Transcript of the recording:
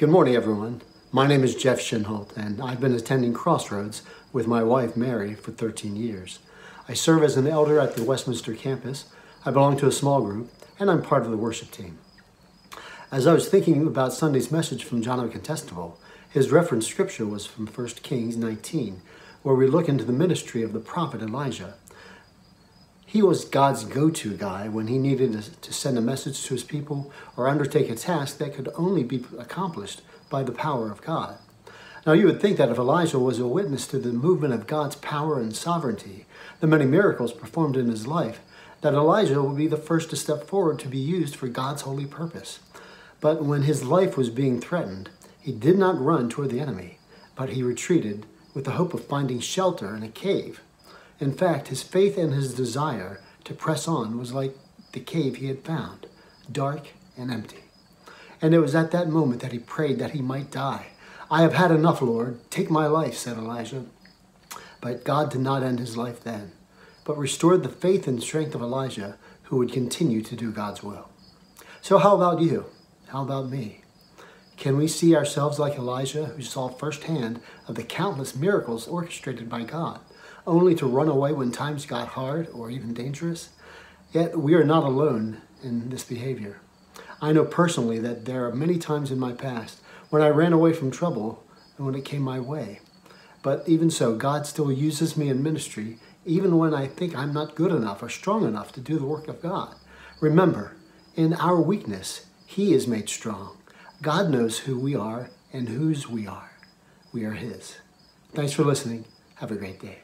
Good morning, everyone. My name is Jeff Shinholt, and I've been attending Crossroads with my wife, Mary, for 13 years. I serve as an elder at the Westminster campus. I belong to a small group, and I'm part of the worship team. As I was thinking about Sunday's message from John Incontestable, his reference scripture was from 1 Kings 19, where we look into the ministry of the prophet Elijah. He was God's go to guy when he needed to send a message to his people or undertake a task that could only be accomplished by the power of God. Now, you would think that if Elijah was a witness to the movement of God's power and sovereignty, the many miracles performed in his life, that Elijah would be the first to step forward to be used for God's holy purpose. But when his life was being threatened, he did not run toward the enemy, but he retreated with the hope of finding shelter in a cave. In fact, his faith and his desire to press on was like the cave he had found, dark and empty. And it was at that moment that he prayed that he might die. I have had enough, Lord. Take my life, said Elijah. But God did not end his life then, but restored the faith and strength of Elijah, who would continue to do God's will. So, how about you? How about me? Can we see ourselves like Elijah, who saw firsthand of the countless miracles orchestrated by God? Only to run away when times got hard or even dangerous. Yet we are not alone in this behavior. I know personally that there are many times in my past when I ran away from trouble and when it came my way. But even so, God still uses me in ministry even when I think I'm not good enough or strong enough to do the work of God. Remember, in our weakness, He is made strong. God knows who we are and whose we are. We are His. Thanks for listening. Have a great day.